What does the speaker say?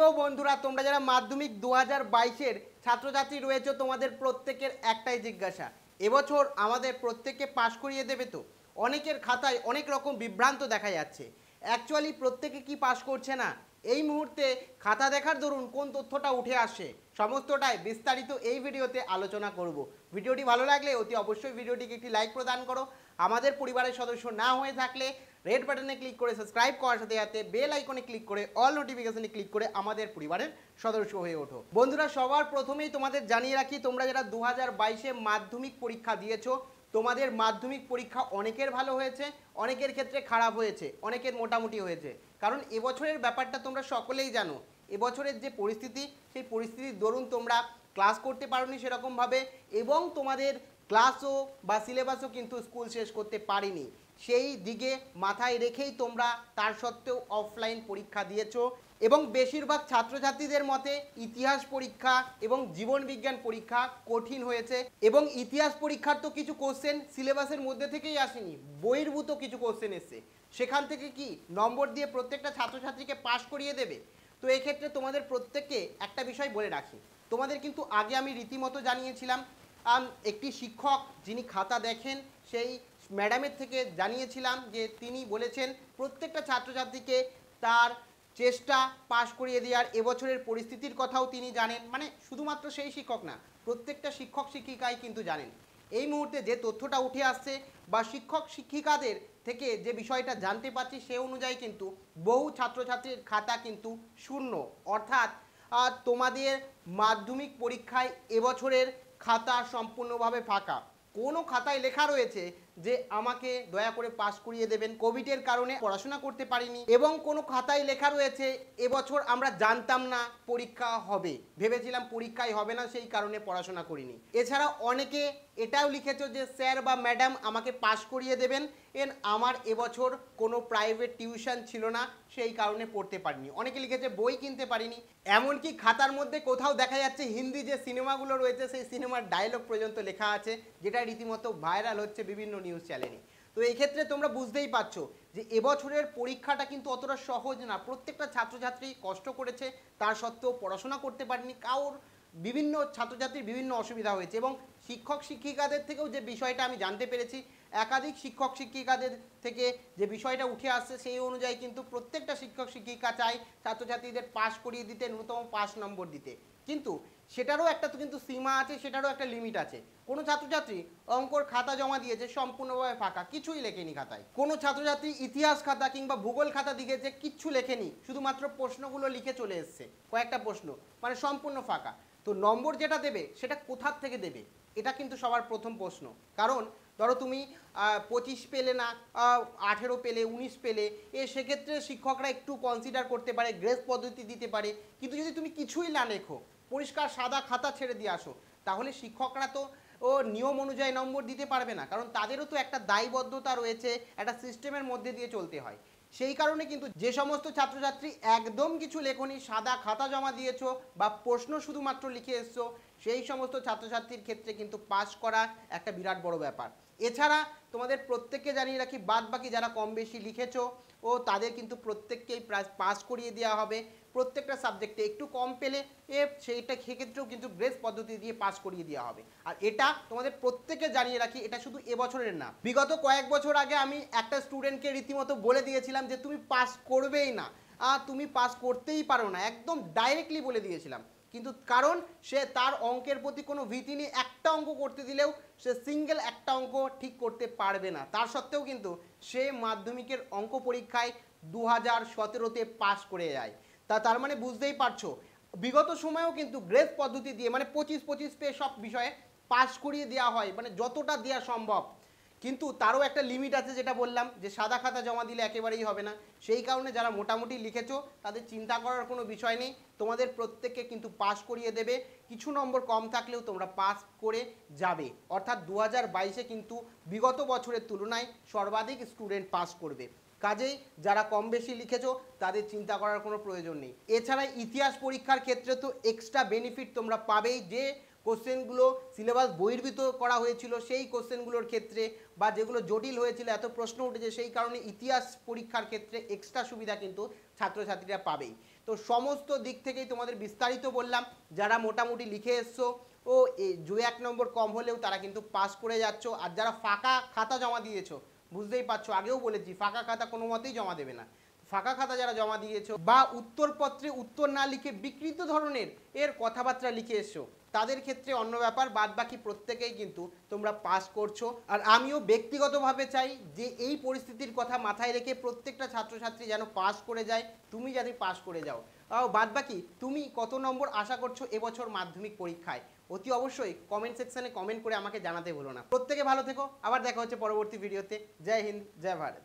প্রিয় বন্ধুরা, তোমরা যারা মাধ্যমিক দু হাজার বাইশের ছাত্রছাত্রী রয়েছে, তোমাদের প্রত্যেকের একটাই জিজ্ঞাসা। এবছর আমাদের প্রত্যেককে পাশ করিয়ে দেবে তো? অনেকের খাতায় অনেক রকম বিভ্রান্ত দেখা যাচ্ছে। অ্যাকচুয়ালি প্রত্যেকে কি পাশ করছে না? এই মুহূর্তে খাতা দেখার দরুন কোন তথ্যটা উঠে আসে, সমস্তটাই বিস্তারিত এই ভিডিওতে আলোচনা করব। ভিডিওটি ভালো লাগলে অতি অবশ্যই ভিডিওটিকে একটি লাইক প্রদান করো। আমাদের পরিবারের সদস্য না হয়ে থাকলে রেড বাটনে ক্লিক করে সাবস্ক্রাইব করার সাথে সাথে বেল আইকনে ক্লিক করে অল নোটিফিকেশনে ক্লিক করে আমাদের পরিবারের সদস্য হয়ে ওঠো। বন্ধুরা, সবার প্রথমেই তোমাদের জানিয়ে রাখি, তোমরা যারা দু হাজার মাধ্যমিক পরীক্ষা দিয়েছ, তোমাদের মাধ্যমিক পরীক্ষা অনেকের ভালো হয়েছে, অনেকের ক্ষেত্রে খারাপ হয়েছে, অনেকের মোটামুটি হয়েছে। কারণ এবছরের ব্যাপারটা তোমরা সকলেই জানো, এবছরের যে পরিস্থিতি, সেই পরিস্থিতির দরুন তোমরা ক্লাস করতে পারোনি সেরকমভাবে এবং তোমাদের ক্লাসও বা সিলেবাসও কিন্তু স্কুল শেষ করতে পারিনি। সেই দিকে মাথায় রেখেই তোমরা তার সত্ত্বেও অফলাইন পরীক্ষা দিয়েছ এবং বেশিরভাগ ছাত্রছাত্রীদের মতে ইতিহাস পরীক্ষা এবং জীবন বিজ্ঞান পরীক্ষা কঠিন হয়েছে এবং ইতিহাস পরীক্ষার তো কিছু কোশ্চেন সিলেবাসের মধ্যে থেকেই আসেনি, বহির্ভূত কিছু কোশ্চেন এসছে। সেখান থেকে কি নম্বর দিয়ে প্রত্যেকটা ছাত্রছাত্রীকে পাশ করিয়ে দেবে? তো এক্ষেত্রে তোমাদের প্রত্যেককে একটা বিষয় বলে রাখি। তোমাদের কিন্তু আগে আমি রীতিমতো জানিয়েছিলাম একটি শিক্ষক যিনি খাতা দেখেন, সেই ম্যাডামের থেকে জানিয়েছিলাম যে তিনি বলেছেন, প্রত্যেকটা ছাত্রছাত্রীকে তার চেষ্টা পাশ করিয়ে দেওয়ার এবছরের পরিস্থিতির কথাও তিনি জানেন। মানে শুধুমাত্র সেই শিক্ষক না, প্রত্যেকটা শিক্ষক শিক্ষিকাই কিন্তু জানেন। এই মুহূর্তে যে তথ্যটা উঠে আসছে বা শিক্ষক শিক্ষিকাদের থেকে যে বিষয়টা জানতে পারছি সে অনুযায়ী কিন্তু বহু ছাত্রছাত্রীর খাতা কিন্তু শূন্য। অর্থাৎ তোমাদের মাধ্যমিক পরীক্ষায় এবছরের খাতা সম্পূর্ণভাবে ফাঁকা। কোনো খাতায় লেখা রয়েছে যে আমাকে দয়া করে পাস করিয়ে দেবেন। কোভিডের কারণে পড়াশোনা করতে পারিনি এবং কোনো খাতায় লেখা রয়েছে, এবছর আমরা জানতাম না পরীক্ষা হবে। ভেবেছিলাম পরীক্ষাই হবে না, সেই কারণে পড়াশোনা করিনি। এছাড়া অনেকে এটাও লিখেছ যে, স্যার বা ম্যাডাম আমাকে পাস করিয়ে দেবেন। এন, আমার এবছর কোনো প্রাইভেট টিউশন ছিল না, সেই কারণে পড়তে পারিনি। অনেকে লিখেছে, বই কিনতে পারিনি। এমনকি খাতার মধ্যে কোথাও দেখা যাচ্ছে, হিন্দি যে সিনেমাগুলো রয়েছে, সেই সিনেমার ডায়লগ পর্যন্ত লেখা আছে, যেটা রীতিমতো ভাইরাল হচ্ছে বিভিন্ন নিউজ চ্যানেলে তো এই ক্ষেত্রে তোমরা বুঝতেই পারছ যে এবছরের পরীক্ষাটা কিন্তু অতটা সহজ না। প্রত্যেকটা ছাত্রছাত্রী কষ্ট করেছে, তার সত্ত্বেও পড়াশোনা করতে পারেনি। কারোর বিভিন্ন ছাত্রছাত্রীর বিভিন্ন অসুবিধা হয়েছে এবং শিক্ষক শিক্ষিকাদের থেকেও যে বিষয়টা আমি জানতে পেরেছি একাধিক শিক্ষক শিক্ষিকাদের থেকে যে বিষয়টা উঠে আসছে সেই অনুযায়ী কিন্তু প্রত্যেকটা শিক্ষক শিক্ষিকা চায় ছাত্রছাত্রীদের পাশ করিয়ে দিতে, ন্যূনতম পাশ নম্বর দিতে। কিন্তু সেটারও একটা তো কিন্তু সীমা আছে, সেটারও একটা লিমিট আছে। কোনো ছাত্রছাত্রী অঙ্কর খাতা জমা দিয়েছে, সম্পূর্ণভাবে ফাঁকা, কিছুই লেখেনি খাতায়। কোনো ছাত্রছাত্রী ইতিহাস খাতা কিংবা ভূগোল খাতা দিয়েছে কিচ্ছু লেখেনি, শুধুমাত্র প্রশ্নগুলো লিখে চলে এসছে, কয়েকটা প্রশ্ন মানে সম্পূর্ণ ফাঁকা। তো নম্বর যেটা দেবে, সেটা কোথার থেকে দেবে? এটা কিন্তু সবার প্রথম প্রশ্ন। কারণ ধরো তুমি পঁচিশ পেলে না আঠেরো পেলে, উনিশ পেলে, এ সেক্ষেত্রে শিক্ষকরা একটু কনসিডার করতে পারে গ্রেস পদ্ধতি দিতে পারে। কিন্তু যদি তুমি কিছুই না লেখো, পরিষ্কার সাদা খাতা ছেড়ে দিয়ে আসো, তাহলে শিক্ষকরা তো, ও, নিয়ম অনুযায়ী নম্বর দিতে পারবে না। কারণ তাদেরও তো একটা দায়বদ্ধতা রয়েছে, একটা সিস্টেমের মধ্যে দিয়ে চলতে হয়। সেই কারণে কিন্তু যে সমস্ত ছাত্রছাত্রী একদম কিছু লেখনি, সাদা খাতা জমা দিয়েছ বা প্রশ্ন শুধুমাত্র লিখে এসছো, সেই সমস্ত ছাত্রছাত্রীর ক্ষেত্রে কিন্তু পাস করা একটা বিরাট বড় ব্যাপার। এছাড়া তোমাদের প্রত্যেককে জানিয়ে রাখি বাদ বাকি যারা কম বেশি লিখেছো, ও তাদের কিন্তু প্রত্যেককেই পাস করিয়ে দেওয়া হবে। প্রত্যেকটা সাবজেক্টে একটু কম পেলে, এ সেইটা সেক্ষেত্রেও কিন্তু গ্রেস পদ্ধতি দিয়ে পাস করিয়ে দেওয়া হবে। আর এটা তোমাদের প্রত্যেকে জানিয়ে রাখি, এটা শুধু এবছরের না। বিগত কয়েক বছর আগে আমি একটা স্টুডেন্টকে রীতিমতো বলে দিয়েছিলাম যে, তুমি পাস করবেই না। তুমি পাস করতেই পারো না, একদম ডাইরেক্টলি বলে দিয়েছিলাম। কিন্তু কারণ সে তার অঙ্কের প্রতি কোনো ভীতি নিয়ে একটা অঙ্ক করতে দিলেও সে সিঙ্গেল একটা অঙ্ক ঠিক করতে পারবে না। তার সত্ত্বেও কিন্তু সে মাধ্যমিকের অঙ্ক পরীক্ষায় দু হাজার সতেরোতে পাশ করে যায়। তা তার মানে বুঝতেই পারছ, বিগত সময়েও কিন্তু গ্রেস পদ্ধতি দিয়ে মানে পঁচিশ পঁচিশ পেয়ে সব বিষয়ে পাশ করিয়ে দেওয়া হয় মানে যতটা দেওয়া সম্ভব। কিন্তু তারও একটা লিমিট আছে যেটা বললাম, যে সাদা খাতা জমা দিলে একেবারেই হবে না। সেই কারণে যারা মোটামুটি লিখেছো, তাদের চিন্তা করার কোনো বিষয় নেই। তোমাদের প্রত্যেককে কিন্তু পাস করিয়ে দেবে। কিছু নম্বর কম থাকলেও তোমরা পাস করে যাবে। অর্থাৎ দু হাজার কিন্তু বিগত বছরের তুলনায় সর্বাধিক স্টুডেন্ট পাস করবে। কাজেই যারা কম বেশি লিখেছো, তাদের চিন্তা করার কোনো প্রয়োজন নেই। এছাড়া ইতিহাস পরীক্ষার ক্ষেত্রে তো এক্সট্রা বেনিফিট তোমরা পাবেই যে কোশ্চেনগুলো সিলেবাস বহির্ভূত করা হয়েছিল, সেই কোশ্চেনগুলোর ক্ষেত্রে বা যেগুলো জটিল হয়েছিল, এত প্রশ্ন উঠেছে, সেই কারণে ইতিহাস পরীক্ষার ক্ষেত্রে এক্সট্রা সুবিধা কিন্তু ছাত্রছাত্রীরা পাবেই। তো সমস্ত দিক থেকেই তোমাদের বিস্তারিত বললাম, যারা মোটামুটি লিখে এসছো, ও দু এক নম্বর কম হলেও তারা কিন্তু পাস করে যাচ্ছ, আর যারা ফাঁকা খাতা জমা দিয়েছ, বুঝতেই পারছ, আগেও বলেছি, ফাঁকা খাতা কোনো মতেই জমা দেবে না। ফাঁকা খাতা যারা জমা দিয়েছ বা উত্তরপত্রে উত্তর না লিখে বিকৃত ধরনের এর কথাবার্তা লিখে এসছো তাদের ক্ষেত্রে অন্য ব্যাপার বাদ বাকি প্রত্যেকেই কিন্তু তোমরা পাস করছ। আর আমিও ব্যক্তিগতভাবে চাই যে এই পরিস্থিতির কথা মাথায় রেখে প্রত্যেকটা ছাত্রছাত্রী যেন পাস করে যায়, তুমি যাতে পাস করে যাও। বাদ বাকি তুমি কত নম্বর আশা করছ এবছর মাধ্যমিক পরীক্ষায়? অতি অবশ্যই কমেন্ট সেকশনে কমেন্ট করে আমাকে জানাতে ভুলো না। প্রত্যেকে ভালো থেকো, আবার দেখা হচ্ছে পরবর্তী ভিডিওতে জয় হিন্দ, জয় ভারত।